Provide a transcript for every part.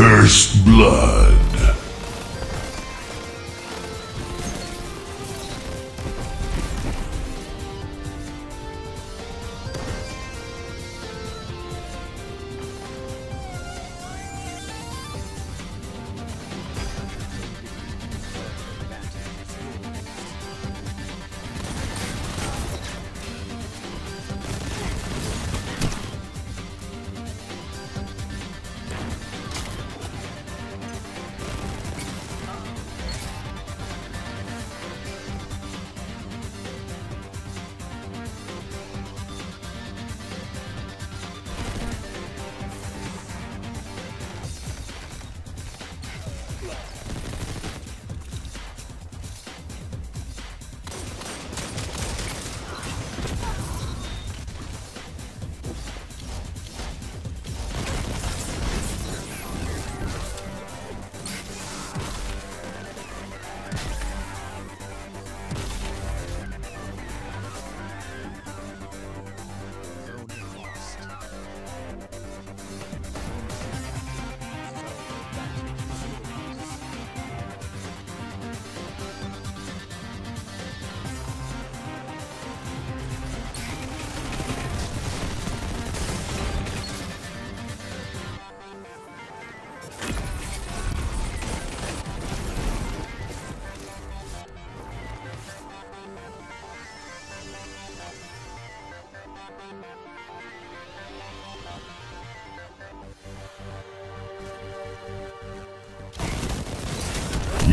First blood.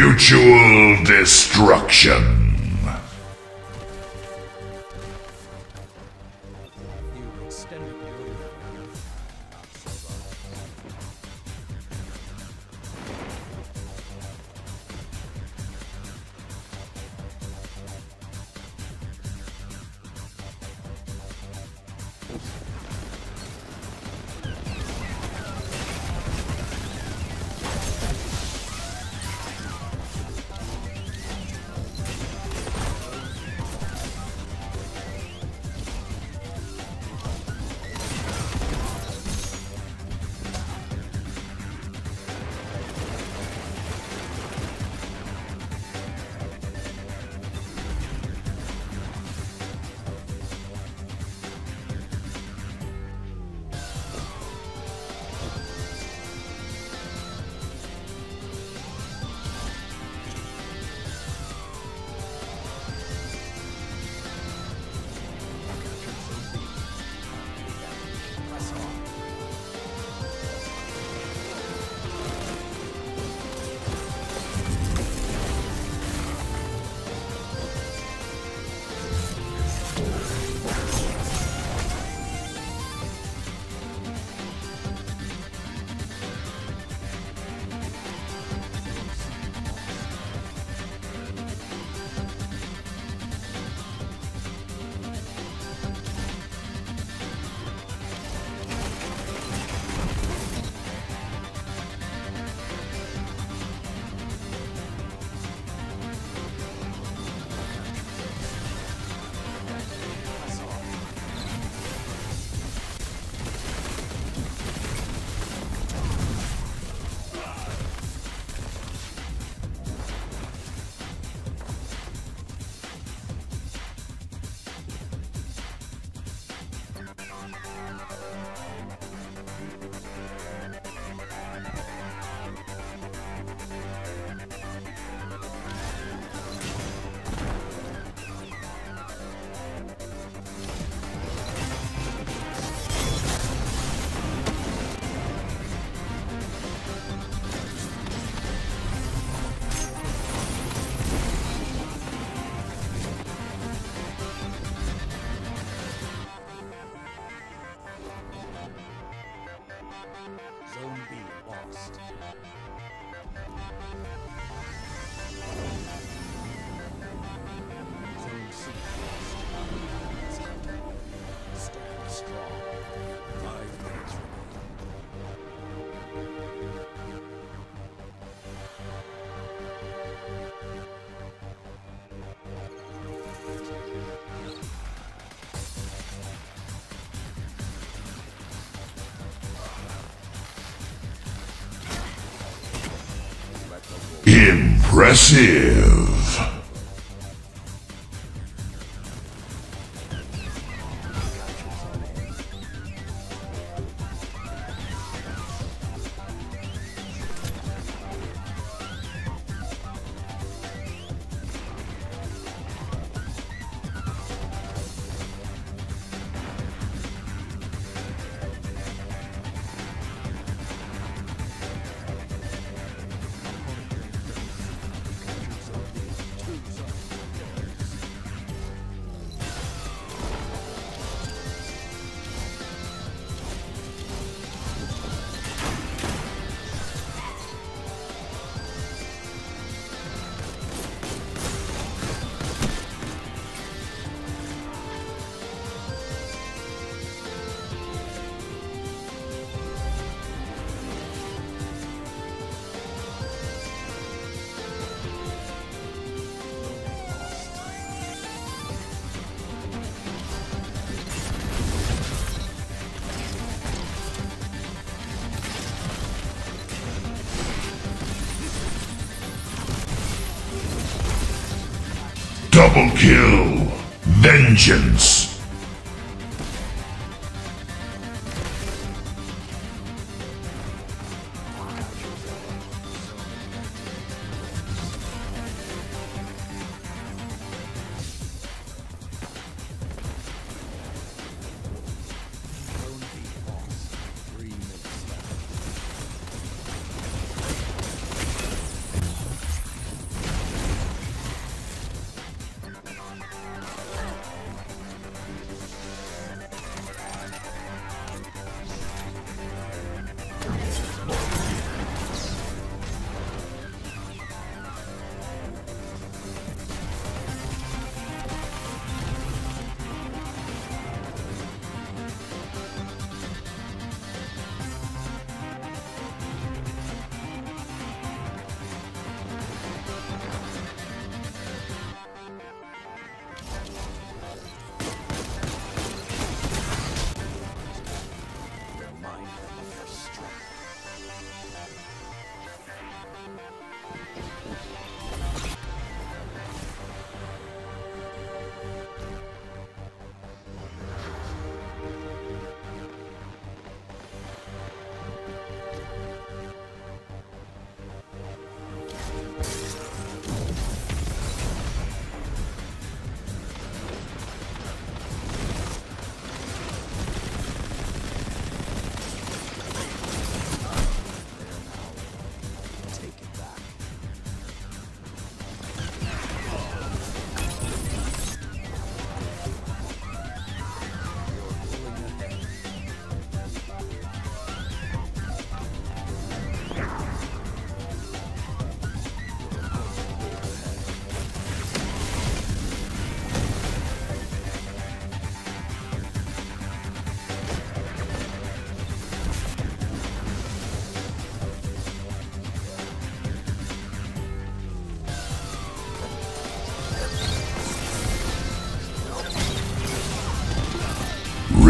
Mutual destruction. You extended your B Impressive. Double kill. Vengeance.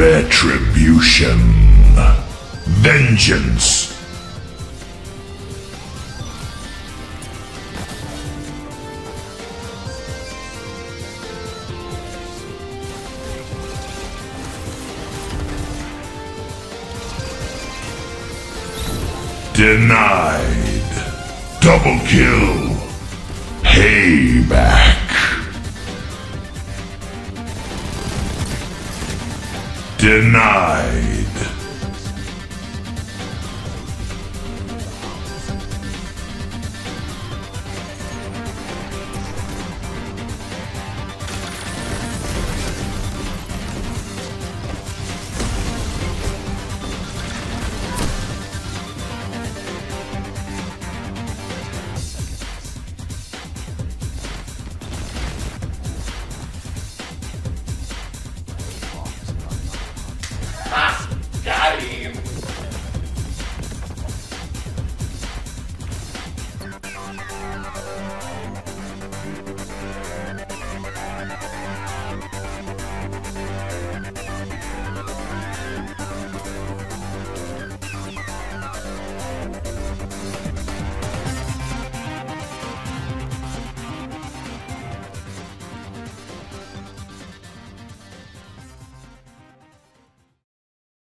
Retribution. Vengeance. Denied. Double kill. Payback. Denied.